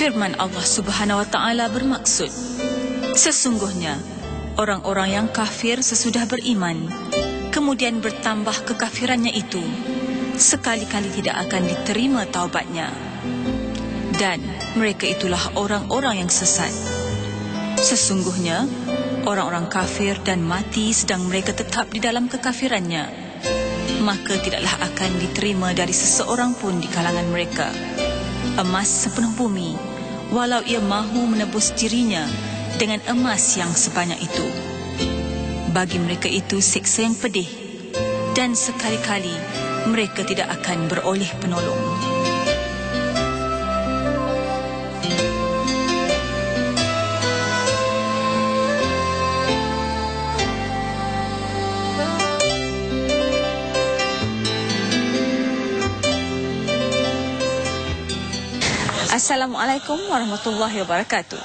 Firman Allah Subhanahu wa taala bermaksud sesungguhnya orang-orang yang kafir sesudah beriman kemudian bertambah kekafirannya itu sekali-kali tidak akan diterima taubatnya. Dan mereka itulah orang-orang yang sesat. Sesungguhnya orang-orang kafir dan mati sedang mereka tetap di dalam kekafirannya. Maka tidaklah akan diterima dari seseorang pun di kalangan mereka. Emas sepenuh bumi walau ia mahu menebus dirinya dengan emas yang sebanyak itu. Bagi mereka itu siksa yang pedih dan sekali-kali mereka tidak akan beroleh penolong. Assalamualaikum warahmatullahi wabarakatuh.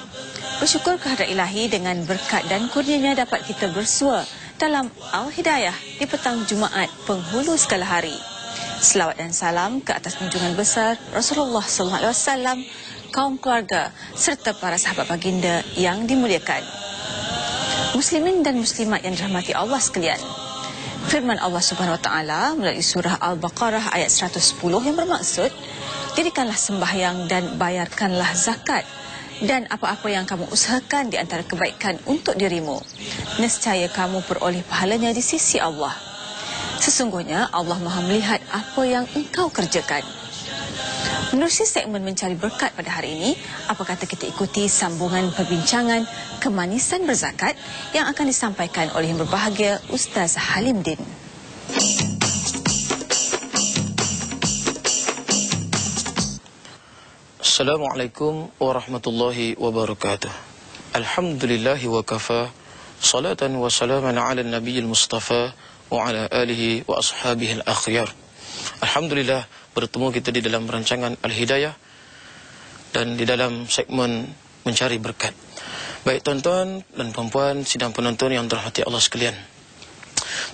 Bersyukur kehadrat ilahi dengan berkat dan kurnianya dapat kita bersua dalam Al-Hidayah di petang Jumaat penghulu segala hari. Selawat dan salam ke atas junjungan besar Rasulullah SAW, kaum keluarga serta para sahabat baginda yang dimuliakan. Muslimin dan muslimat yang dirahmati Allah sekalian. Firman Allah Subhanahu Wa Taala melalui surah Al-Baqarah ayat 110 yang bermaksud Dirikanlah sembahyang dan bayarkanlah zakat dan apa-apa yang kamu usahakan di antara kebaikan untuk dirimu. Nescaya kamu peroleh pahalanya di sisi Allah. Sesungguhnya Allah maha melihat apa yang engkau kerjakan. Menerusi segmen mencari berkat pada hari ini, apa kata kita ikuti sambungan perbincangan kemanisan berzakat yang akan disampaikan oleh yang berbahagia Ustaz Halim Din. Assalamualaikum warahmatullahi wabarakatuh. Alhamdulillah wa kafa. Salatan wa salaman ala nabiyil mustafa wa ala alihi wa ashabihi al-akhyar. Alhamdulillah bertemu kita di dalam rancangan Al-Hidayah dan di dalam segmen mencari berkat. Baik tuan-tuan dan puan-puan sidang penonton yang dirahmati Allah sekalian.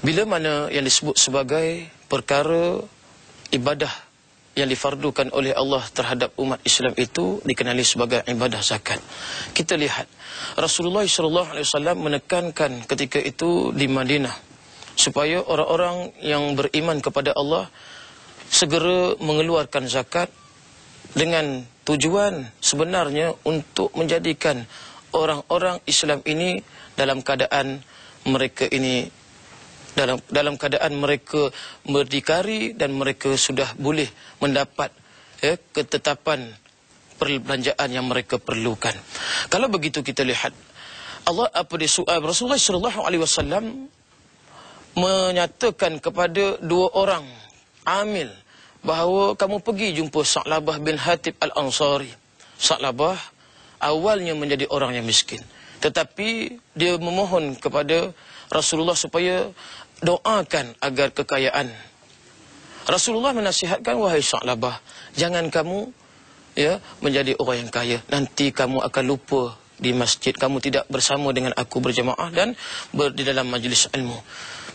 Bila mana yang disebut sebagai perkara ibadah yang difardukan oleh Allah terhadap umat Islam itu dikenali sebagai ibadah zakat. Kita lihat Rasulullah SAW menekankan ketika itu di Madinah supaya orang-orang yang beriman kepada Allah segera mengeluarkan zakat dengan tujuan sebenarnya untuk menjadikan orang-orang Islam ini dalam keadaan mereka ini dalam dalam keadaan mereka berdikari dan mereka sudah boleh mendapat ya, ketetapan perbelanjaan yang mereka perlukan. Kalau begitu kita lihat Allah apa dia soal Rasulullah sallallahu alaihi wasallam menyatakan kepada dua orang amil bahawa kamu pergi jumpa Sa'labah bin Hatib Al-Ansari. Sa'labah awalnya menjadi orang yang miskin. Tetapi dia memohon kepada Rasulullah supaya doakan agar kekayaan. Rasulullah menasihatkan wahai Sa'labah, jangan kamu ya menjadi orang yang kaya. Nanti kamu akan lupa di masjid, kamu tidak bersama dengan aku berjamaah dan ber, di dalam majlis ilmu.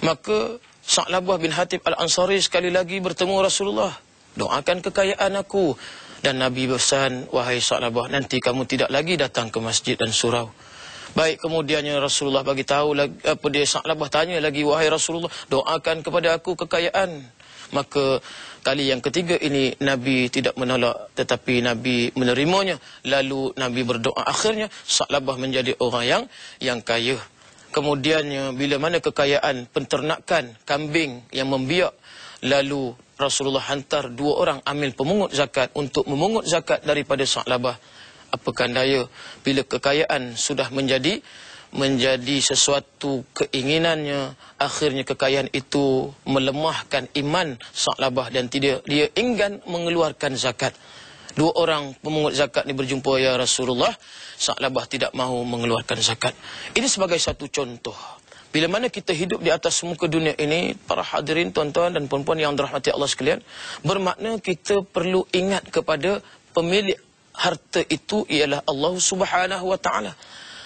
Maka Sa'labah bin Hatib Al-Ansari sekali lagi bertemu Rasulullah. Doakan kekayaan aku. Dan Nabi bersan, wahai Sa'labah, nanti kamu tidak lagi datang ke masjid dan surau. Baik kemudiannya Rasulullah bagi tahu apa dia Sa'labah tanya lagi wahai Rasulullah doakan kepada aku kekayaan. Maka kali yang ketiga ini Nabi tidak menolak tetapi Nabi menerimanya lalu Nabi berdoa akhirnya Sa'labah menjadi orang yang yang kaya. Kemudiannya bila mana kekayaan penternakan kambing yang membiak lalu Rasulullah hantar dua orang amil pemungut zakat untuk memungut zakat daripada Sa'labah apakah daya bila kekayaan sudah menjadi menjadi sesuatu keinginannya akhirnya kekayaan itu melemahkan iman Sa'labah dan tidak dia enggan mengeluarkan zakat. Dua orang pemungut zakat ni berjumpa ya Rasulullah Sa'labah tidak mahu mengeluarkan zakat. Ini sebagai satu contoh. Bila mana kita hidup di atas muka dunia ini para hadirin tuan-tuan dan puan-puan yang dirahmati Allah sekalian bermakna kita perlu ingat kepada pemilik harta itu ialah Allah Subhanahu wa taala.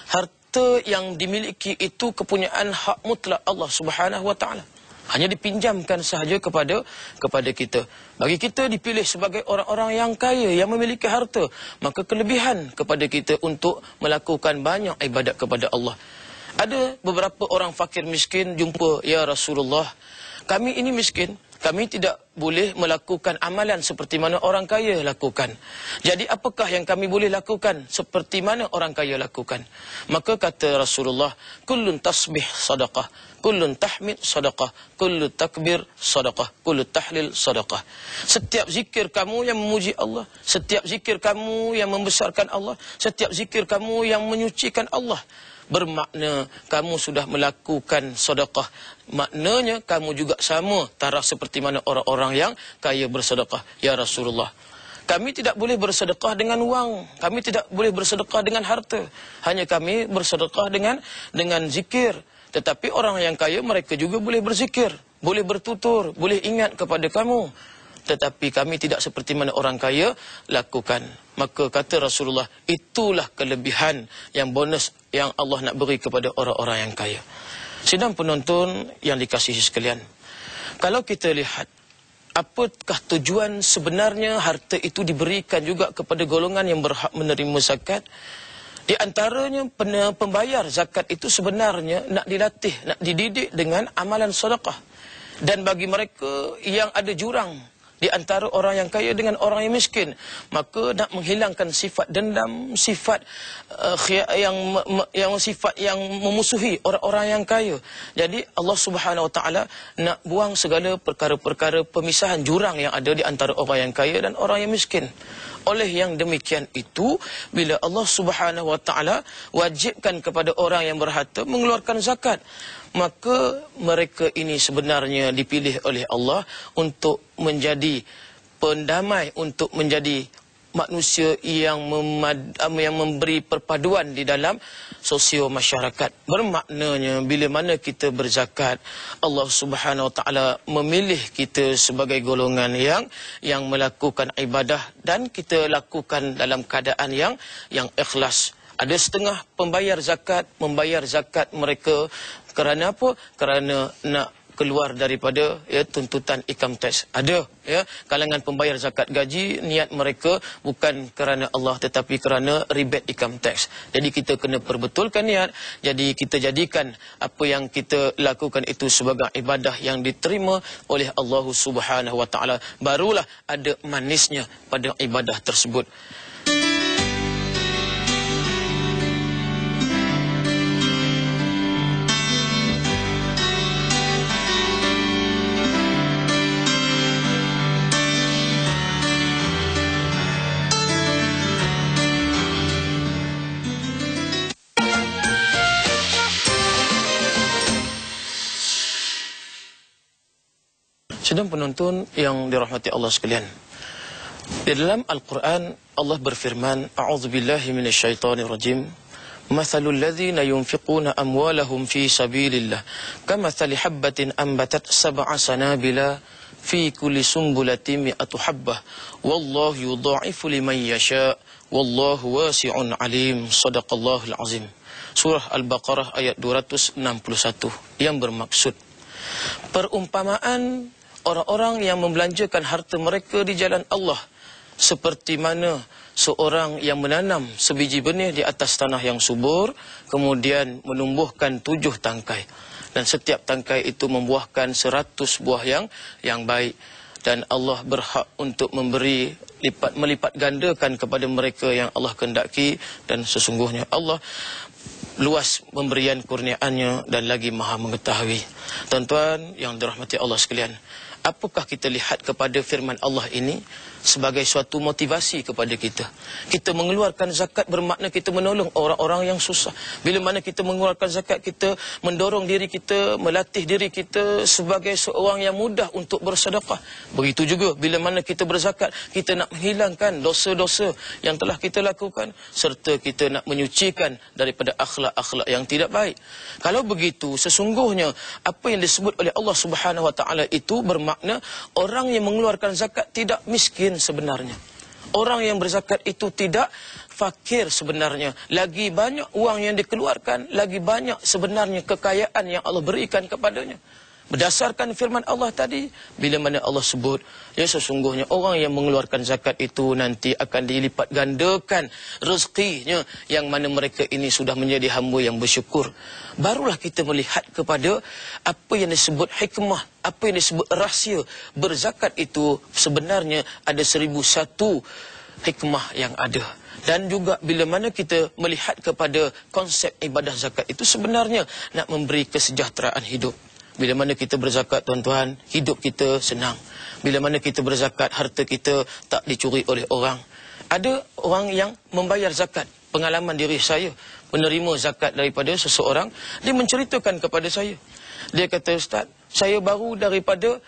Harta yang dimiliki itu kepunyaan hak mutlak Allah Subhanahu wa taala. Hanya dipinjamkan sahaja kepada kepada kita. Bagi kita dipilih sebagai orang-orang yang kaya, yang memiliki harta. Maka kelebihan kepada kita untuk melakukan banyak ibadat kepada Allah. Ada beberapa orang fakir miskin jumpa, Ya Rasulullah, kami ini miskin, kami tidak boleh melakukan amalan seperti mana orang kaya lakukan. Jadi apakah yang kami boleh lakukan seperti mana orang kaya lakukan? Maka kata Rasulullah, kullun tasbih sadaqah, kullun tahmid sadaqah, kullu takbir sadaqah, kullu tahlil sadaqah. Setiap zikir kamu yang memuji Allah, setiap zikir kamu yang membesarkan Allah, setiap zikir kamu yang menyucikan Allah, bermakna kamu sudah melakukan sedekah. Maknanya kamu juga sama taraf seperti mana orang-orang yang kaya bersedekah. Ya Rasulullah. Kami tidak boleh bersedekah dengan wang. Kami tidak boleh bersedekah dengan harta. Hanya kami bersedekah dengan dengan zikir. Tetapi orang yang kaya mereka juga boleh berzikir. Boleh bertutur. Boleh ingat kepada kamu tetapi kami tidak seperti mana orang kaya lakukan. Maka kata Rasulullah, itulah kelebihan yang bonus yang Allah nak beri kepada orang-orang yang kaya. Sidang penonton yang dikasihi sekalian. Kalau kita lihat, apakah tujuan sebenarnya harta itu diberikan juga kepada golongan yang berhak menerima zakat? Di antaranya pembayar zakat itu sebenarnya nak dilatih, nak dididik dengan amalan sedekah. Dan bagi mereka yang ada jurang di antara orang yang kaya dengan orang yang miskin maka nak menghilangkan sifat dendam sifat uh, yang yang sifat yang memusuhi orang-orang yang kaya. Jadi Allah Subhanahu Wa Taala nak buang segala perkara-perkara pemisahan jurang yang ada di antara orang yang kaya dan orang yang miskin oleh yang demikian itu bila Allah Subhanahu Wa Taala wajibkan kepada orang yang berharta mengeluarkan zakat maka mereka ini sebenarnya dipilih oleh Allah untuk menjadi pendamai untuk menjadi manusia yang memad, yang memberi perpaduan di dalam sosio masyarakat. Bermaknanya bila mana kita berzakat Allah Subhanahu Wa Taala memilih kita sebagai golongan yang yang melakukan ibadah dan kita lakukan dalam keadaan yang yang ikhlas. Ada setengah pembayar zakat membayar zakat mereka. Kerana apa? Kerana nak keluar daripada ya tuntutan income tax. Ada ya kalangan pembayar zakat gaji niat mereka bukan kerana Allah tetapi kerana rebate income tax. Jadi kita kena perbetulkan niat. Jadi kita jadikan apa yang kita lakukan itu sebagai ibadah yang diterima oleh Allah Taala. Barulah ada manisnya pada ibadah tersebut. Sedang penonton yang dirahmati Allah sekalian. Di dalam Al-Quran Allah berfirman, A'udzubillahi minasyaitonirrajim. Mathalul ladzina yunfiquna amwalahum fi sabilillah. Kamathali habbatin ambatat sab'a sanabila fi kulli sumbulatin mi'atu habbah. Wallahu yudha'ifu liman yasha. Wallahu wasi'un alim. Sadaqallahul azim. Surah al-baqarah ayat 261 yang bermaksud perumpamaan orang-orang yang membelanjakan harta mereka di jalan Allah. Seperti mana seorang yang menanam sebiji benih di atas tanah yang subur kemudian menumbuhkan tujuh tangkai. Dan setiap tangkai itu membuahkan seratus buah yang yang baik. Dan Allah berhak untuk memberi lipat melipat gandakan kepada mereka yang Allah kendaki dan sesungguhnya Allah luas pemberian kurniaannya dan lagi maha mengetahui. Tuan-tuan yang dirahmati Allah sekalian, apakah kita lihat kepada firman Allah ini sebagai suatu motivasi kepada kita. Kita mengeluarkan zakat bermakna kita menolong orang-orang yang susah. Bila mana kita mengeluarkan zakat, kita mendorong diri kita, melatih diri kita sebagai seorang yang mudah untuk bersedekah. Begitu juga bila mana kita berzakat, kita nak menghilangkan dosa-dosa yang telah kita lakukan serta kita nak menyucikan daripada akhlak-akhlak yang tidak baik. Kalau begitu, sesungguhnya apa yang disebut oleh Allah Subhanahu Wa Taala itu bermakna orang yang mengeluarkan zakat tidak miskin sebenarnya. Orang yang berzakat itu tidak fakir sebenarnya. Lagi banyak uang yang dikeluarkan, lagi banyak sebenarnya kekayaan yang Allah berikan kepadanya. Berdasarkan firman Allah tadi, bila mana Allah sebut, ya sesungguhnya orang yang mengeluarkan zakat itu nanti akan dilipat gandakan rezekinya yang mana mereka ini sudah menjadi hamba yang bersyukur. Barulah kita melihat kepada apa yang disebut hikmah, apa yang disebut rahsia. Berzakat itu sebenarnya ada seribu satu hikmah yang ada. Dan juga bila mana kita melihat kepada konsep ibadah zakat itu sebenarnya nak memberi kesejahteraan hidup. Bila mana kita berzakat tuan-tuan, hidup kita senang. Bila mana kita berzakat, harta kita tak dicuri oleh orang. Ada orang yang membayar zakat. Pengalaman diri saya menerima zakat daripada seseorang, dia menceritakan kepada saya. Dia kata, Ustaz, saya baru daripada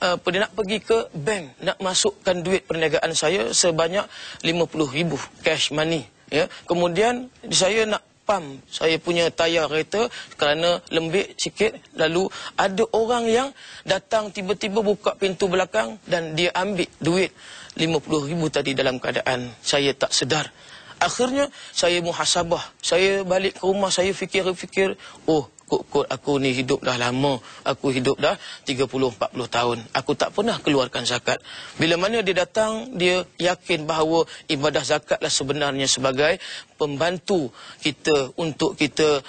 uh, nak pergi ke bank nak masukkan duit perniagaan saya sebanyak 50 ribu cash money. Ya. Kemudian saya nak pam saya punya tayar kereta kerana lembik sikit. Lalu ada orang yang datang tiba-tiba buka pintu belakang dan dia ambil duit 50 ribu tadi dalam keadaan saya tak sedar. Akhirnya saya muhasabah. Saya balik ke rumah saya fikir-fikir oh kok aku ni hidup dah lama aku hidup dah 30 40 tahun. Aku tak pernah keluarkan zakat. Bila mana dia datang dia yakin bahawa ibadah zakatlah sebenarnya sebagai pembantu kita untuk kita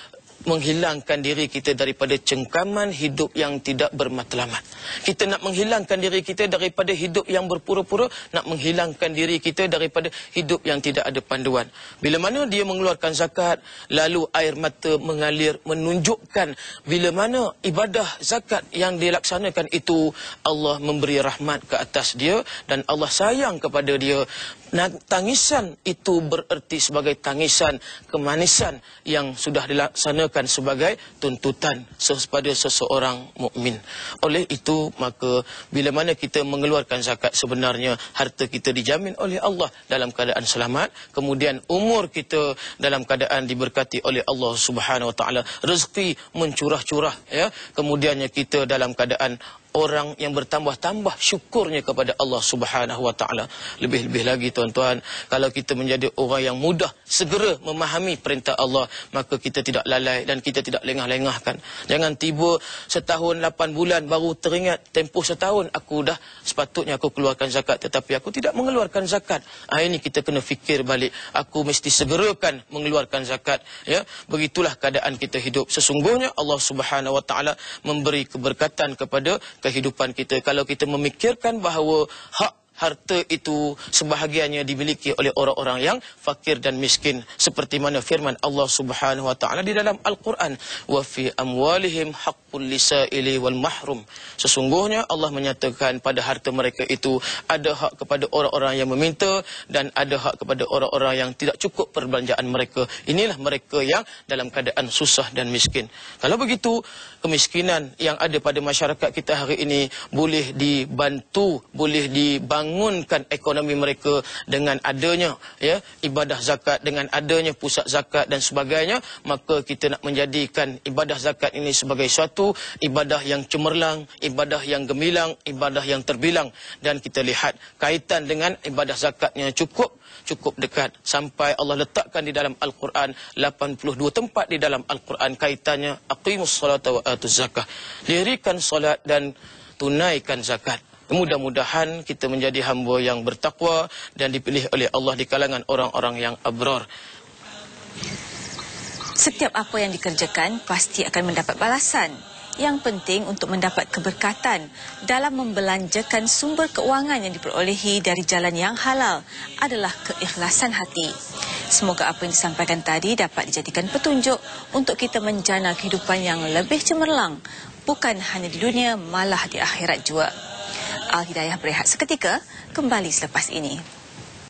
menghilangkan diri kita daripada cengkaman hidup yang tidak bermatlamat. Kita nak menghilangkan diri kita daripada hidup yang berpura-pura, nak menghilangkan diri kita daripada hidup yang tidak ada panduan. Bila mana dia mengeluarkan zakat, lalu air mata mengalir menunjukkan bila mana ibadah zakat yang dilaksanakan itu Allah memberi rahmat ke atas dia dan Allah sayang kepada dia tangisan itu bererti sebagai tangisan kemanisan yang sudah dilaksanakan sebagai tuntutan kepada seseorang mukmin. Oleh itu maka bila mana kita mengeluarkan zakat sebenarnya harta kita dijamin oleh Allah dalam keadaan selamat, kemudian umur kita dalam keadaan diberkati oleh Allah Subhanahu Wa Taala, rezeki mencurah-curah ya, kemudiannya kita dalam keadaan orang yang bertambah-tambah syukurnya kepada Allah Subhanahu wa taala. Lebih-lebih lagi tuan-tuan, kalau kita menjadi orang yang mudah segera memahami perintah Allah, maka kita tidak lalai dan kita tidak lengah-lengahkan. Jangan tiba setahun lapan bulan baru teringat tempoh setahun aku dah sepatutnya aku keluarkan zakat tetapi aku tidak mengeluarkan zakat. Ah ini kita kena fikir balik. Aku mesti segerakan mengeluarkan zakat, ya. Begitulah keadaan kita hidup. Sesungguhnya Allah Subhanahu wa taala memberi keberkatan kepada kehidupan kita. Kalau kita memikirkan bahawa hak harta itu sebahagiannya dimiliki oleh orang-orang yang fakir dan miskin. Seperti mana firman Allah Subhanahu wa taala di dalam Al-Quran. Wa fi amwalihim haqqul lisaili wal mahrum. Sesungguhnya Allah menyatakan pada harta mereka itu ada hak kepada orang-orang yang meminta dan ada hak kepada orang-orang yang tidak cukup perbelanjaan mereka. Inilah mereka yang dalam keadaan susah dan miskin. Kalau begitu kemiskinan yang ada pada masyarakat kita hari ini boleh dibantu boleh dibangun membangunkan ekonomi mereka dengan adanya ya ibadah zakat dengan adanya pusat zakat dan sebagainya maka kita nak menjadikan ibadah zakat ini sebagai suatu ibadah yang cemerlang ibadah yang gemilang ibadah yang terbilang. Dan kita lihat kaitan dengan ibadah zakatnya cukup cukup dekat. Sampai Allah letakkan di dalam Al-Quran 82 tempat di dalam Al-Quran kaitannya aqimus salata wa atuz zakah. Dirikan solat dan tunaikan zakat Mudah-mudahan kita menjadi hamba yang bertakwa dan dipilih oleh Allah di kalangan orang-orang yang abrar. Setiap apa yang dikerjakan pasti akan mendapat balasan. Yang penting untuk mendapat keberkatan dalam membelanjakan sumber keuangan yang diperolehi dari jalan yang halal adalah keikhlasan hati. Semoga apa yang disampaikan tadi dapat dijadikan petunjuk untuk kita menjana kehidupan yang lebih cemerlang. Bukan hanya di dunia, malah di akhirat juga. Al-Hidayah berehat seketika kembali selepas ini.